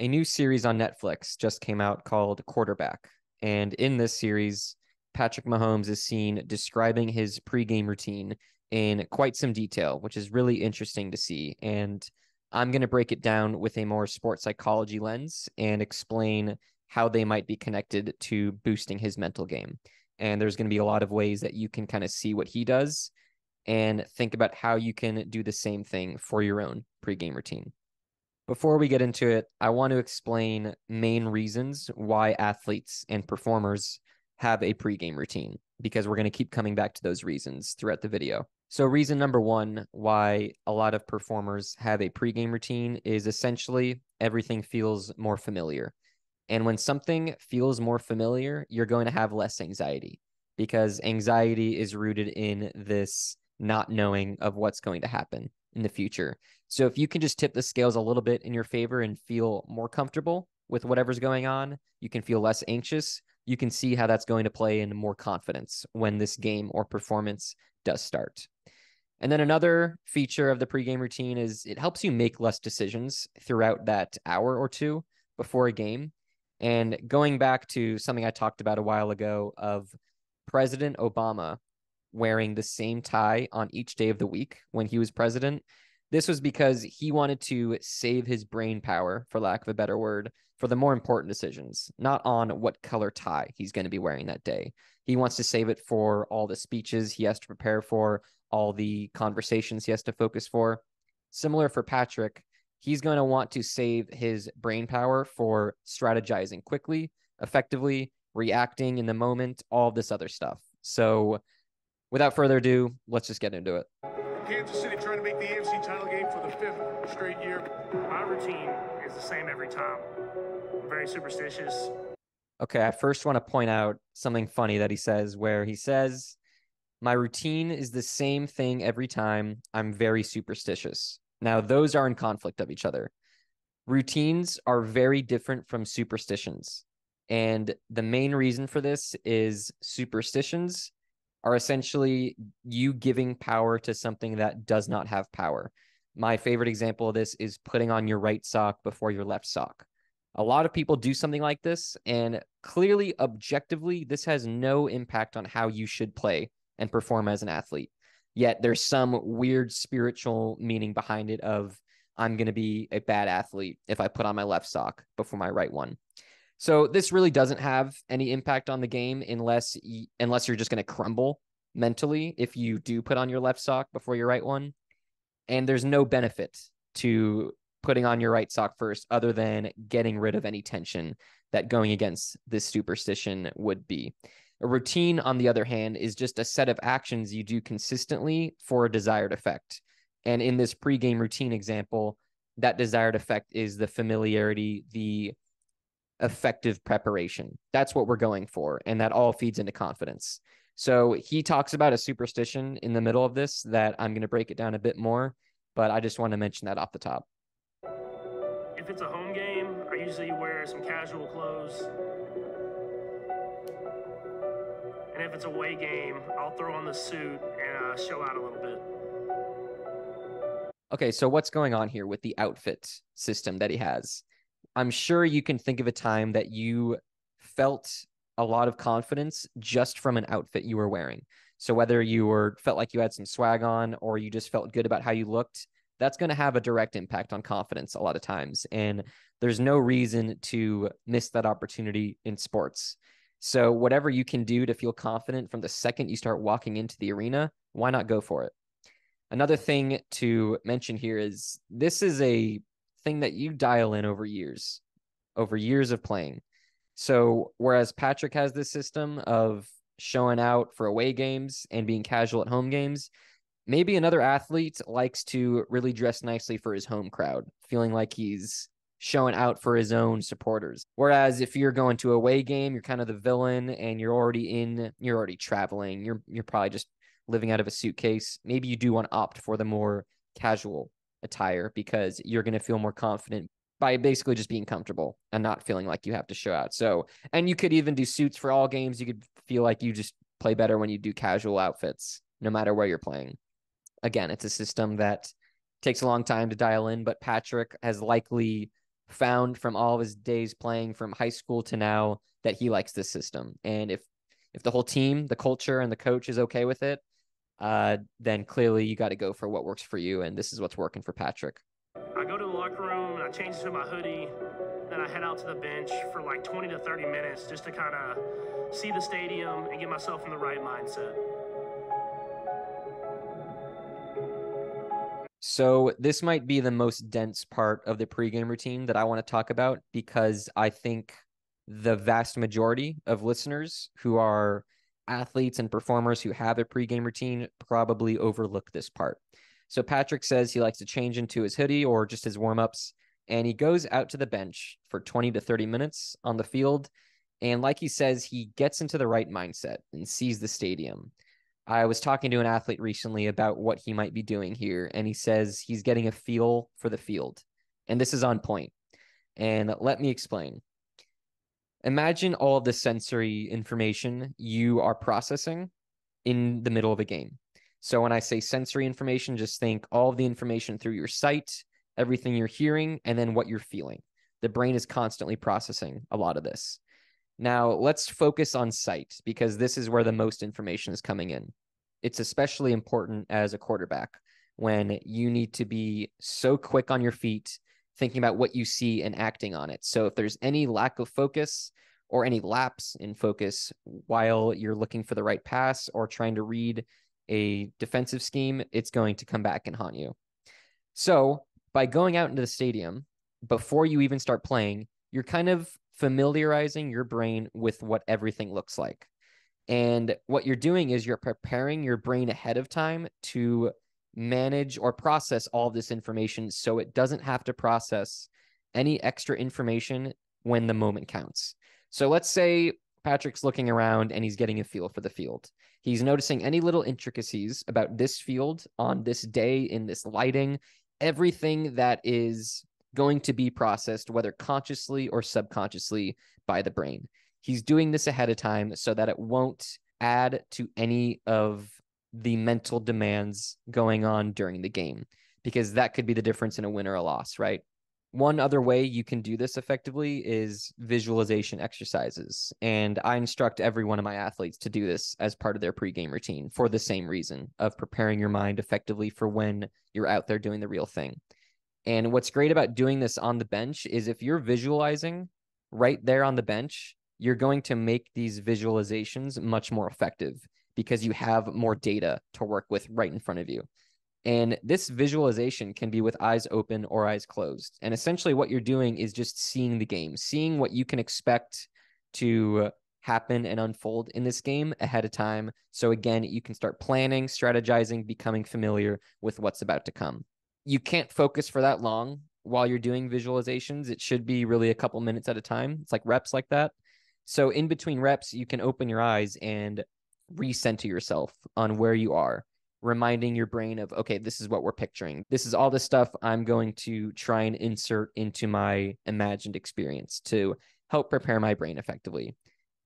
a new series on Netflix just came out called Quarterback. And in this series, Patrick Mahomes is seen describing his pregame routine in quite some detail, which is really interesting to see. And I'm going to break it down with a more sports psychology lens and explain how they might be connected to boosting his mental game. And there's going to be a lot of ways that you can kind of see what he does and think about how you can do the same thing for your own pregame routine. Before we get into it, I want to explain main reasons why athletes and performers have a pregame routine because we're going to keep coming back to those reasons throughout the video. So, reason number one why a lot of performers have a pregame routine is essentially everything feels more familiar. And when something feels more familiar, you're going to have less anxiety because anxiety is rooted in this not knowing of what's going to happen in the future. So, if you can just tip the scales a little bit in your favor and feel more comfortable with whatever's going on, you can feel less anxious. You can see how that's going to play into more confidence when this game or performance does start. And then another feature of the pregame routine is it helps you make less decisions throughout that hour or two before a game. And going back to something I talked about a while ago of President Obama wearing the same tie on each day of the week when he was president, this was because he wanted to save his brain power, for lack of a better word, for the more important decisions, not on what color tie he's going to be wearing that day. He wants to save it for all the speeches he has to prepare for, all the conversations he has to focus for. Similar for Patrick, he's going to want to save his brain power for strategizing quickly, effectively, reacting in the moment, all this other stuff. So, without further ado, let's just get into it. Kansas City trying to make the AFC title game for the fifth straight year. My routine is the same every time. I'm very superstitious. Okay, I first want to point out something funny that he says, where he says, My routine is the same thing every time. I'm very superstitious. Now, those are in conflict of each other. Routines are very different from superstitions. And the main reason for this is superstitions are essentially you giving power to something that does not have power. My favorite example of this is putting on your right sock before your left sock. A lot of people do something like this, and clearly, objectively, this has no impact on how you should play and perform as an athlete. Yet there's some weird spiritual meaning behind it of I'm going to be a bad athlete if I put on my left sock before my right one. So this really doesn't have any impact on the game unless unless you're just going to crumble mentally if you do put on your left sock before your right one. And there's no benefit to putting on your right sock first, other than getting rid of any tension that going against this superstition would be. A routine, on the other hand, is just a set of actions you do consistently for a desired effect. And in this pregame routine example, that desired effect is the familiarity, the effective preparation. That's what we're going for. And that all feeds into confidence. So he talks about a superstition in the middle of this that I'm going to break it down a bit more, but I just want to mention that off the top if it's a home game, I usually wear some casual clothes. And if it's a away game, I'll throw on the suit and uh, show out a little bit. Okay, so what's going on here with the outfit system that he has? I'm sure you can think of a time that you felt a lot of confidence just from an outfit you were wearing. So whether you were felt like you had some swag on or you just felt good about how you looked, that's going to have a direct impact on confidence a lot of times. And there's no reason to miss that opportunity in sports. So, whatever you can do to feel confident from the second you start walking into the arena, why not go for it? Another thing to mention here is this is a thing that you dial in over years, over years of playing. So, whereas Patrick has this system of showing out for away games and being casual at home games, maybe another athlete likes to really dress nicely for his home crowd, feeling like he's showing out for his own supporters. Whereas if you're going to a away game, you're kind of the villain and you're already in, you're already traveling. You're you're probably just living out of a suitcase. Maybe you do want to opt for the more casual attire because you're going to feel more confident by basically just being comfortable and not feeling like you have to show out. So, and you could even do suits for all games. You could feel like you just play better when you do casual outfits, no matter where you're playing again, it's a system that takes a long time to dial in, but Patrick has likely found from all of his days playing from high school to now that he likes this system. And if if the whole team, the culture, and the coach is okay with it, uh, then clearly you got to go for what works for you. And this is what's working for Patrick. I go to the locker room and I change into my hoodie. Then I head out to the bench for like 20 to 30 minutes just to kind of see the stadium and get myself in the right mindset. So this might be the most dense part of the pregame routine that I want to talk about because I think the vast majority of listeners who are athletes and performers who have a pregame routine probably overlook this part. So Patrick says he likes to change into his hoodie or just his warm-ups and he goes out to the bench for 20 to 30 minutes on the field and like he says he gets into the right mindset and sees the stadium. I was talking to an athlete recently about what he might be doing here, and he says he's getting a feel for the field. And this is on point. And let me explain. Imagine all of the sensory information you are processing in the middle of a game. So when I say sensory information, just think all of the information through your sight, everything you're hearing, and then what you're feeling. The brain is constantly processing a lot of this. Now, let's focus on sight because this is where the most information is coming in. It's especially important as a quarterback when you need to be so quick on your feet, thinking about what you see and acting on it. So, if there's any lack of focus or any lapse in focus while you're looking for the right pass or trying to read a defensive scheme, it's going to come back and haunt you. So, by going out into the stadium before you even start playing, you're kind of familiarizing your brain with what everything looks like. And what you're doing is you're preparing your brain ahead of time to manage or process all this information so it doesn't have to process any extra information when the moment counts. So let's say Patrick's looking around and he's getting a feel for the field. He's noticing any little intricacies about this field on this day in this lighting, everything that is going to be processed, whether consciously or subconsciously, by the brain. He's doing this ahead of time so that it won't add to any of the mental demands going on during the game, because that could be the difference in a win or a loss, right? One other way you can do this effectively is visualization exercises. And I instruct every one of my athletes to do this as part of their pregame routine for the same reason of preparing your mind effectively for when you're out there doing the real thing. And what's great about doing this on the bench is if you're visualizing right there on the bench, you're going to make these visualizations much more effective because you have more data to work with right in front of you. And this visualization can be with eyes open or eyes closed. And essentially, what you're doing is just seeing the game, seeing what you can expect to happen and unfold in this game ahead of time. So, again, you can start planning, strategizing, becoming familiar with what's about to come you can't focus for that long while you're doing visualizations. It should be really a couple minutes at a time. It's like reps like that. So in between reps, you can open your eyes and recenter yourself on where you are, reminding your brain of, okay, this is what we're picturing. This is all the stuff I'm going to try and insert into my imagined experience to help prepare my brain effectively.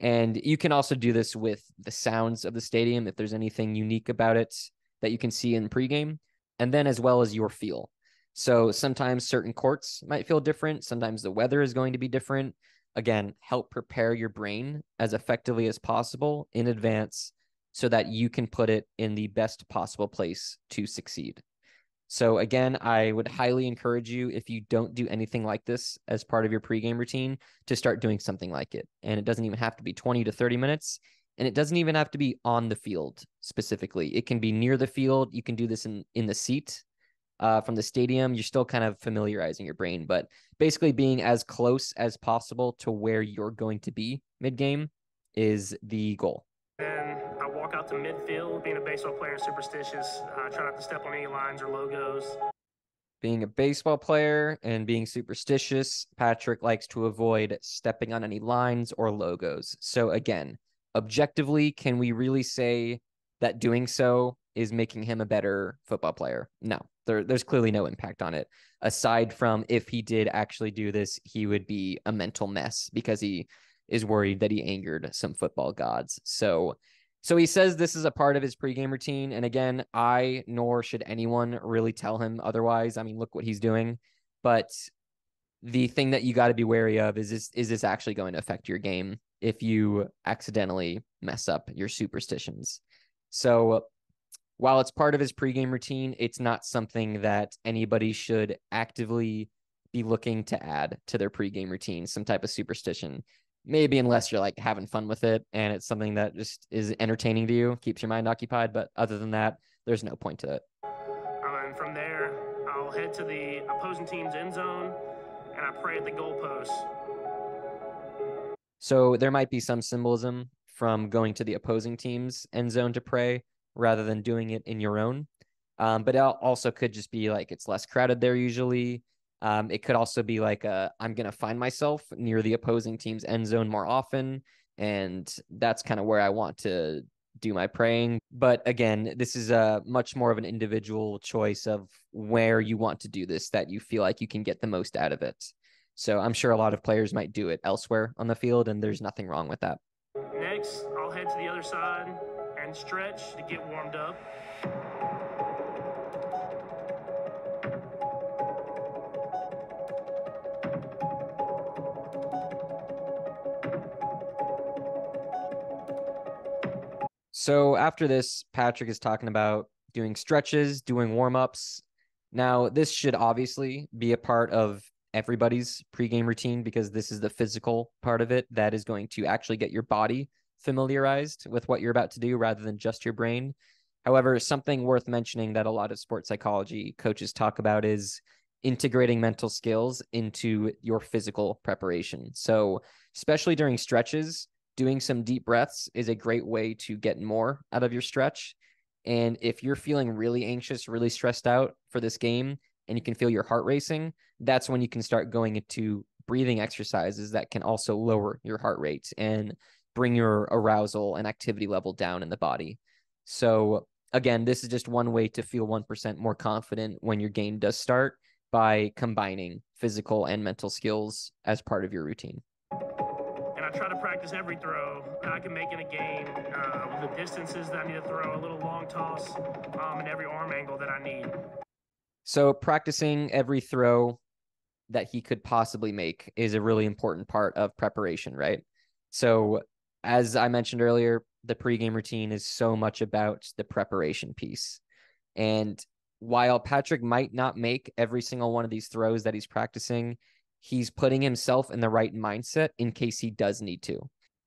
And you can also do this with the sounds of the stadium if there's anything unique about it that you can see in pregame and then as well as your feel. So sometimes certain courts might feel different. Sometimes the weather is going to be different. Again, help prepare your brain as effectively as possible in advance so that you can put it in the best possible place to succeed. So again, I would highly encourage you if you don't do anything like this as part of your pregame routine to start doing something like it. And it doesn't even have to be 20 to 30 minutes. And it doesn't even have to be on the field specifically. It can be near the field. You can do this in in the seat uh, from the stadium. You're still kind of familiarizing your brain, but basically being as close as possible to where you're going to be mid game is the goal. And I walk out to midfield, being a baseball player, and superstitious. Uh, try not to step on any lines or logos. Being a baseball player and being superstitious, Patrick likes to avoid stepping on any lines or logos. So again, objectively, can we really say that doing so is making him a better football player? No, there, there's clearly no impact on it. Aside from if he did actually do this, he would be a mental mess because he is worried that he angered some football gods. So, so he says this is a part of his pregame routine. And again, I nor should anyone really tell him otherwise. I mean, look what he's doing. But the thing that you got to be wary of is this is this actually going to affect your game if you accidentally mess up your superstitions. So while it's part of his pregame routine, it's not something that anybody should actively be looking to add to their pregame routine, some type of superstition. Maybe unless you're like having fun with it and it's something that just is entertaining to you, keeps your mind occupied. But other than that, there's no point to it. Um, and from there, I'll head to the opposing team's end zone and I pray at the goalpost. So there might be some symbolism from going to the opposing team's end zone to pray rather than doing it in your own. Um, but it also could just be like it's less crowded there usually. Um, it could also be like i am going to find myself near the opposing team's end zone more often. And that's kind of where I want to do my praying. But again, this is a much more of an individual choice of where you want to do this that you feel like you can get the most out of it. So I'm sure a lot of players might do it elsewhere on the field, and there's nothing wrong with that. Next, I'll head to the other side and stretch to get warmed up. So after this, Patrick is talking about doing stretches, doing warm ups. Now, this should obviously be a part of everybody's pregame routine because this is the physical part of it that is going to actually get your body familiarized with what you're about to do rather than just your brain. However, something worth mentioning that a lot of sports psychology coaches talk about is integrating mental skills into your physical preparation. So, especially during stretches, doing some deep breaths is a great way to get more out of your stretch. And if you're feeling really anxious, really stressed out for this game, and you can feel your heart racing, that's when you can start going into breathing exercises that can also lower your heart rate and bring your arousal and activity level down in the body. So, again, this is just one way to feel 1% more confident when your game does start by combining physical and mental skills as part of your routine. And I try to practice every throw that I can make in a game, uh, the distances that I need to throw, a little long toss, um, and every arm angle that I need. So practicing every throw that he could possibly make is a really important part of preparation, right? So as I mentioned earlier, the pregame routine is so much about the preparation piece. And while Patrick might not make every single one of these throws that he's practicing, he's putting himself in the right mindset in case he does need to.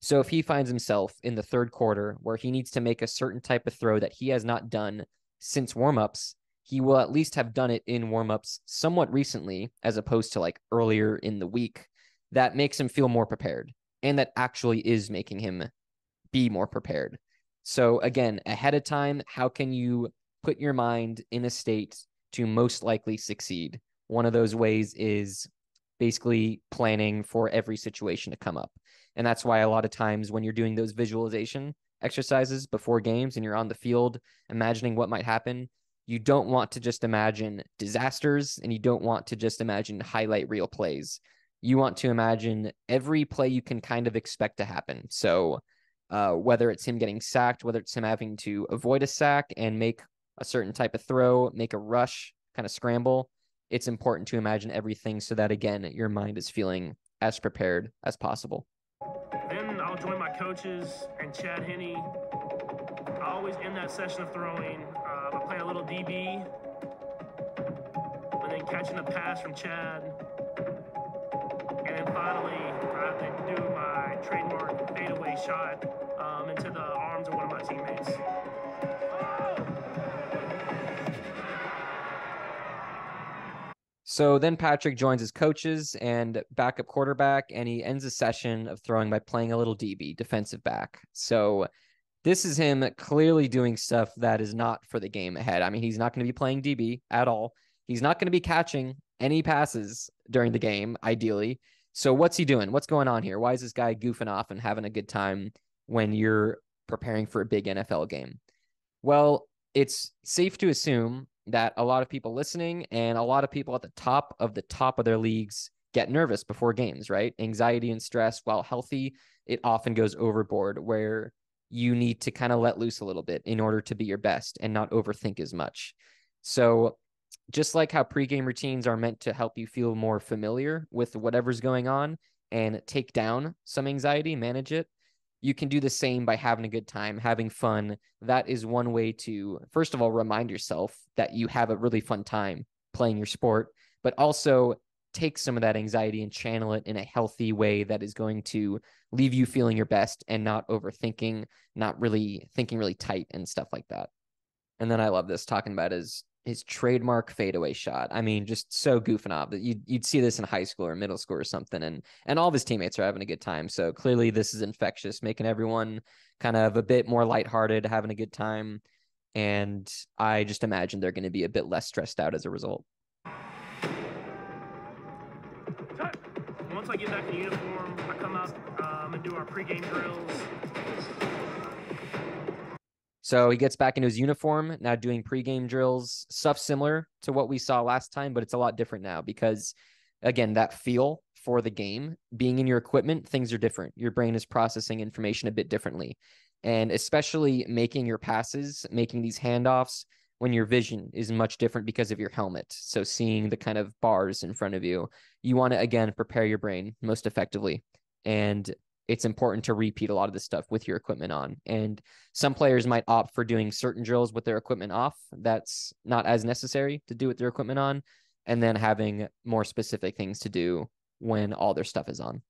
So if he finds himself in the third quarter where he needs to make a certain type of throw that he has not done since warmups, he will at least have done it in warmups somewhat recently, as opposed to like earlier in the week. That makes him feel more prepared and that actually is making him be more prepared. So, again, ahead of time, how can you put your mind in a state to most likely succeed? One of those ways is basically planning for every situation to come up. And that's why a lot of times when you're doing those visualization exercises before games and you're on the field imagining what might happen, you don't want to just imagine disasters and you don't want to just imagine highlight reel plays. You want to imagine every play you can kind of expect to happen. So, uh, whether it's him getting sacked, whether it's him having to avoid a sack and make a certain type of throw, make a rush, kind of scramble, it's important to imagine everything so that again your mind is feeling as prepared as possible. Then I'll join my coaches and Chad Henne. I always end that session of throwing. Uh, I play a little DB, and then catching a pass from Chad, finally I to do my trademark fadeaway shot um, into the arms of one of my teammates. So then Patrick joins his coaches and backup quarterback, and he ends the session of throwing by playing a little DB, defensive back. So this is him clearly doing stuff that is not for the game ahead. I mean, he's not going to be playing DB at all. He's not going to be catching any passes during the game, ideally. So what's he doing? What's going on here? Why is this guy goofing off and having a good time when you're preparing for a big NFL game? Well, it's safe to assume that a lot of people listening and a lot of people at the top of the top of their leagues get nervous before games, right? Anxiety and stress, while healthy, it often goes overboard where you need to kind of let loose a little bit in order to be your best and not overthink as much. So just like how pregame routines are meant to help you feel more familiar with whatever's going on and take down some anxiety, manage it, you can do the same by having a good time, having fun. That is one way to, first of all, remind yourself that you have a really fun time playing your sport, but also take some of that anxiety and channel it in a healthy way that is going to leave you feeling your best and not overthinking, not really thinking really tight and stuff like that. And then I love this talking about his his trademark fadeaway shot. I mean, just so goofing off that you'd you'd see this in high school or middle school or something, and and all of his teammates are having a good time. So clearly, this is infectious, making everyone kind of a bit more lighthearted, having a good time, and I just imagine they're going to be a bit less stressed out as a result. Once I get back in uniform, I come out um, and do our pregame drills. So he gets back into his uniform, now doing pregame drills, stuff similar to what we saw last time, but it's a lot different now because, again, that feel for the game, being in your equipment, things are different. Your brain is processing information a bit differently. And especially making your passes, making these handoffs when your vision is much different because of your helmet. So seeing the kind of bars in front of you, you want to, again, prepare your brain most effectively. And it's important to repeat a lot of this stuff with your equipment on. And some players might opt for doing certain drills with their equipment off. That's not as necessary to do with their equipment on. And then having more specific things to do when all their stuff is on.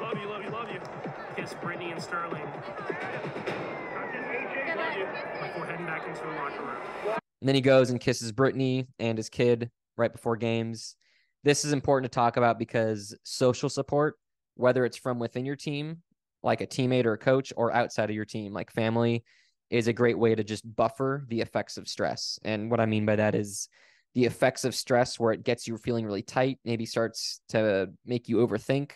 Love you, love you, love you. Kiss Brittany and Sterling. Before heading back into the locker room. And then he goes and kisses Brittany and his kid right before games. This is important to talk about because social support whether it's from within your team, like a teammate or a coach, or outside of your team, like family, is a great way to just buffer the effects of stress. And what I mean by that is the effects of stress where it gets you feeling really tight, maybe starts to make you overthink.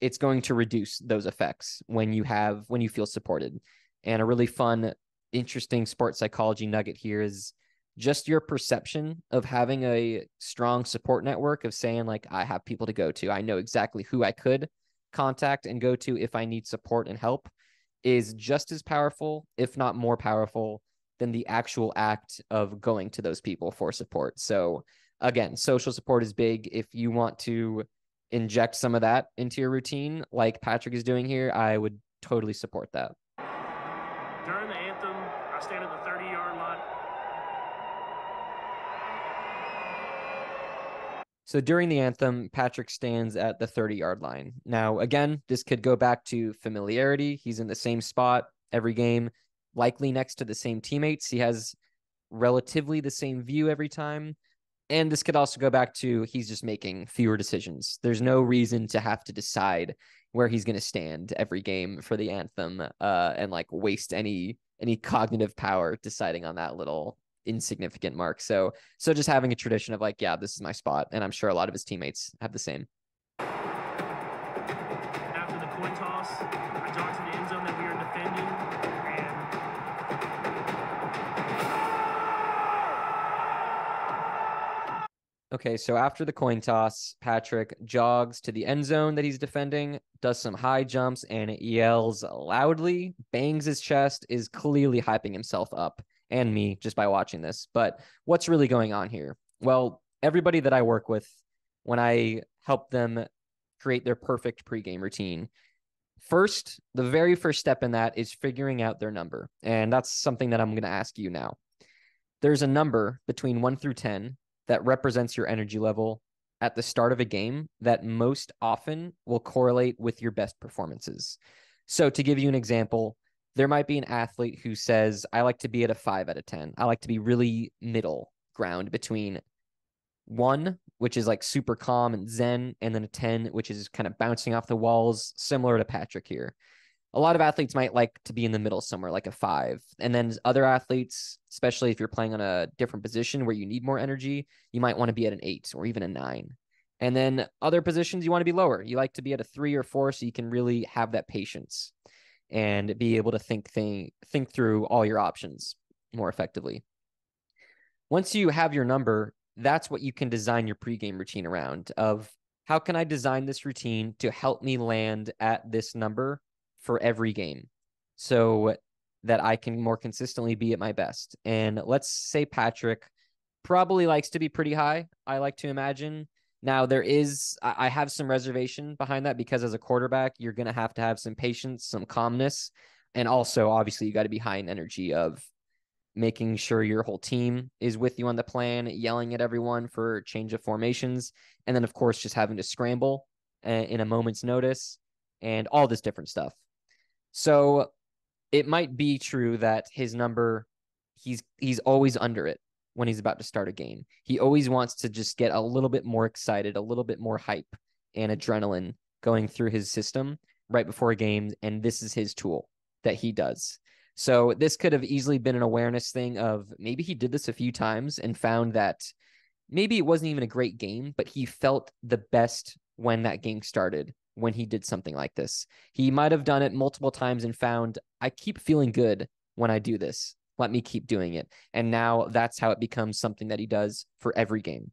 It's going to reduce those effects when you have when you feel supported. And a really fun, interesting sports psychology nugget here is just your perception of having a strong support network of saying like I have people to go to. I know exactly who I could contact and go to if I need support and help is just as powerful, if not more powerful, than the actual act of going to those people for support. So, again, social support is big. If you want to inject some of that into your routine, like Patrick is doing here, I would totally support that. So during the anthem, Patrick stands at the 30 yard line. Now, again, this could go back to familiarity. He's in the same spot every game, likely next to the same teammates. He has relatively the same view every time. And this could also go back to he's just making fewer decisions. There's no reason to have to decide where he's going to stand every game for the anthem uh, and like waste any any cognitive power deciding on that little insignificant mark. So so just having a tradition of like, yeah, this is my spot, and I'm sure a lot of his teammates have the same. After the coin toss, I jog to the end zone that we are defending, and Okay, so after the coin toss, Patrick jogs to the end zone that he's defending, does some high jumps, and yells loudly, bangs his chest, is clearly hyping himself up and me just by watching this. But what's really going on here? Well, everybody that I work with, when I help them create their perfect pregame routine, first, the very first step in that is figuring out their number. And that's something that I'm going to ask you now. There's a number between one through 10 that represents your energy level at the start of a game that most often will correlate with your best performances. So, to give you an example, there might be an athlete who says, I like to be at a five out of 10. I like to be really middle ground between one, which is like super calm and zen, and then a 10, which is kind of bouncing off the walls, similar to Patrick here a lot of athletes might like to be in the middle somewhere, like a five. And then other athletes, especially if you're playing on a different position where you need more energy, you might want to be at an eight or even a nine. And then other positions, you want to be lower. You like to be at a three or four so you can really have that patience and be able to think think, think through all your options more effectively. Once you have your number, that's what you can design your pregame routine around of how can I design this routine to help me land at this number for every game so that I can more consistently be at my best. And let's say Patrick probably likes to be pretty high. I like to imagine. Now there is I have some reservation behind that because as a quarterback, you're gonna have to have some patience, some calmness, and also obviously you got to be high in energy of making sure your whole team is with you on the plan, yelling at everyone for change of formations, and then of course just having to scramble uh, in a moment's notice and all this different stuff. So it might be true that his number he's he's always under it when he's about to start a game. He always wants to just get a little bit more excited, a little bit more hype and adrenaline going through his system right before a game and this is his tool that he does. So this could have easily been an awareness thing of maybe he did this a few times and found that maybe it wasn't even a great game, but he felt the best when that game started when he did something like this. He might have done it multiple times and found I keep feeling good when I do this. Let me keep doing it. And now that's how it becomes something that he does for every game.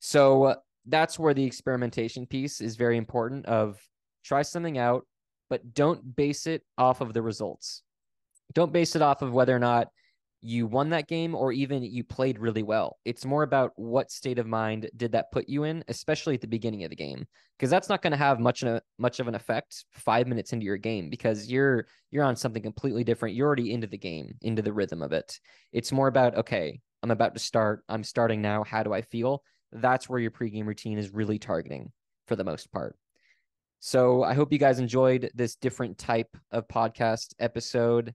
So uh, that's where the experimentation piece is very important of try something out, but don't base it off of the results. Don't base it off of whether or not you won that game or even you played really well. It's more about what state of mind did that put you in, especially at the beginning of the game, because that's not going to have much of a, much of an effect 5 minutes into your game because you're you're on something completely different. You're already into the game, into the rhythm of it. It's more about okay, I'm about to start. I'm starting now. How do I feel? That's where your pregame routine is really targeting for the most part. So I hope you guys enjoyed this different type of podcast episode.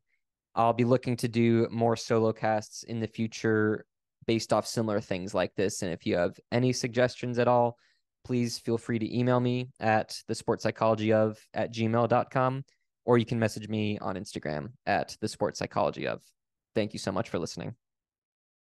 I'll be looking to do more solo casts in the future based off similar things like this. And if you have any suggestions at all, please feel free to email me at the sports psychology of at gmail.com or you can message me on Instagram at the sports psychology of. Thank you so much for listening.